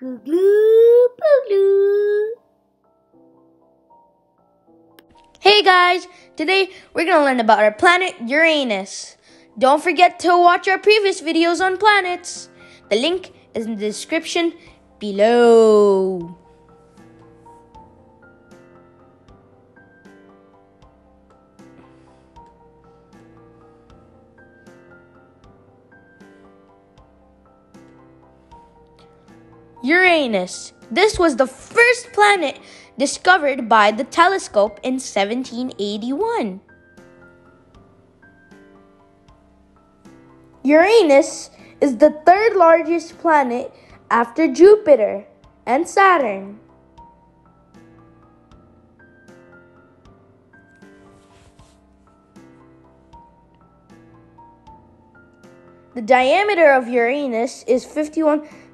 Hey guys, today we're gonna learn about our planet Uranus. Don't forget to watch our previous videos on planets. The link is in the description below. Uranus. This was the first planet discovered by the telescope in 1781. Uranus is the third largest planet after Jupiter and Saturn. The diameter of Uranus is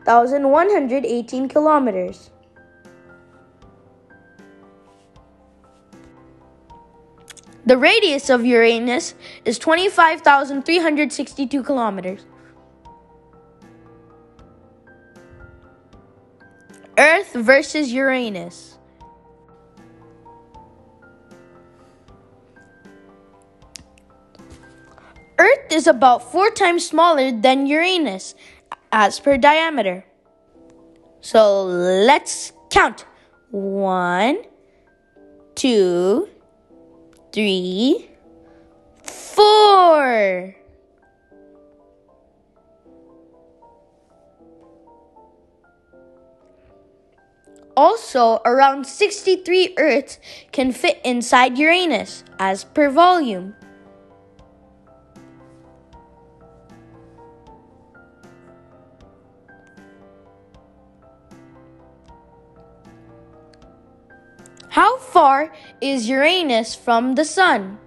51,118 kilometers. The radius of Uranus is 25,362 kilometers. Earth versus Uranus. Earth is about four times smaller than Uranus as per diameter. So let's count. One, two, three, four. Also, around 63 Earths can fit inside Uranus as per volume. How far is Uranus from the Sun?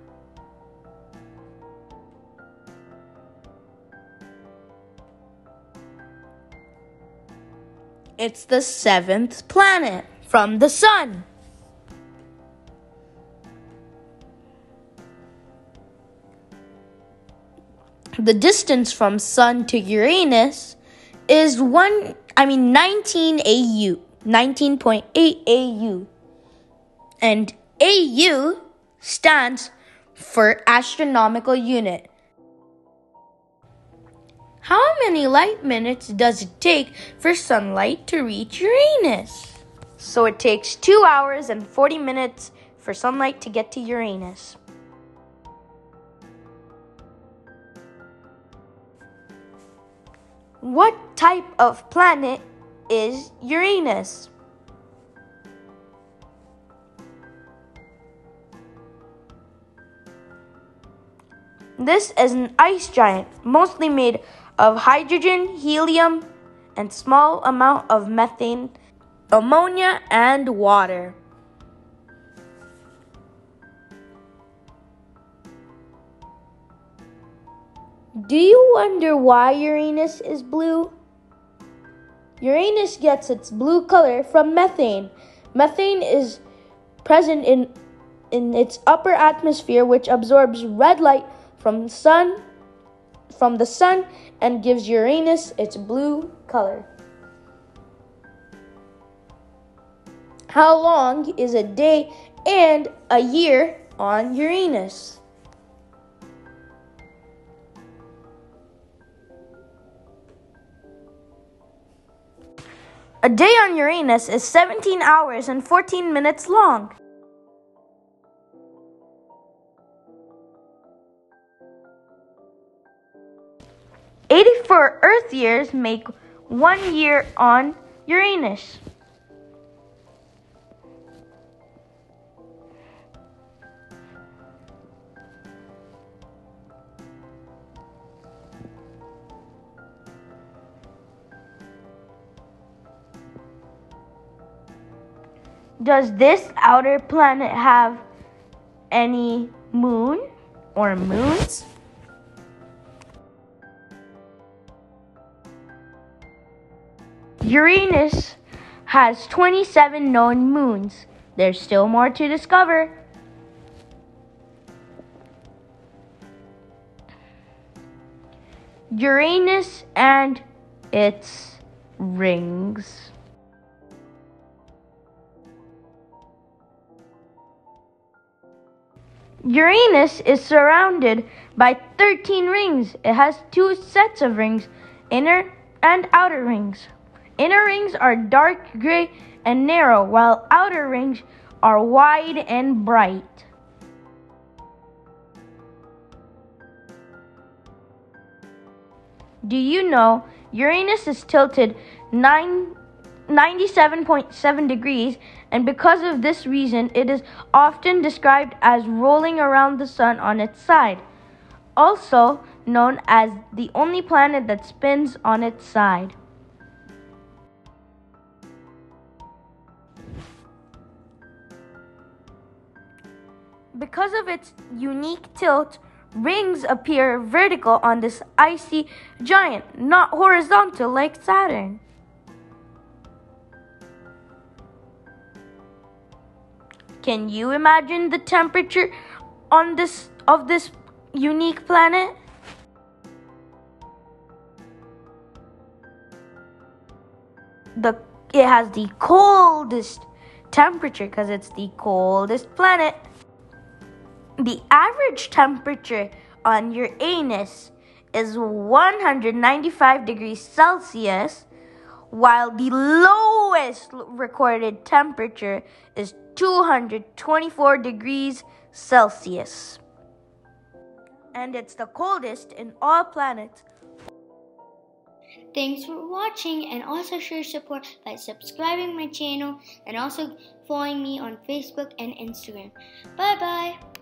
It's the seventh planet from the Sun. The distance from Sun to Uranus is 1 I mean 19 AU, 19.8 AU. And AU stands for astronomical unit. How many light minutes does it take for sunlight to reach Uranus? So it takes 2 hours and 40 minutes for sunlight to get to Uranus. What type of planet is Uranus? This is an ice giant, mostly made of hydrogen, helium, and small amount of methane, ammonia, and water. Do you wonder why Uranus is blue? Uranus gets its blue color from methane. Methane is present in, in its upper atmosphere, which absorbs red light from the sun from the sun and gives Uranus its blue color. How long is a day and a year on Uranus? A day on Uranus is 17 hours and 14 minutes long. 84 Earth years make one year on Uranus. Does this outer planet have any moon or moons? Uranus has 27 known moons. There's still more to discover. Uranus and its rings. Uranus is surrounded by 13 rings. It has two sets of rings, inner and outer rings. Inner rings are dark gray and narrow, while outer rings are wide and bright. Do you know Uranus is tilted 9, 97.7 degrees, and because of this reason, it is often described as rolling around the sun on its side, also known as the only planet that spins on its side. Because of its unique tilt, rings appear vertical on this icy giant, not horizontal like Saturn. Can you imagine the temperature on this of this unique planet? The it has the coldest temperature because it's the coldest planet. The average temperature on Uranus is 195 degrees Celsius, while the lowest recorded temperature is 224 degrees Celsius. And it's the coldest in all planets. Thanks for watching and also show your support by subscribing my channel and also following me on Facebook and Instagram. Bye bye.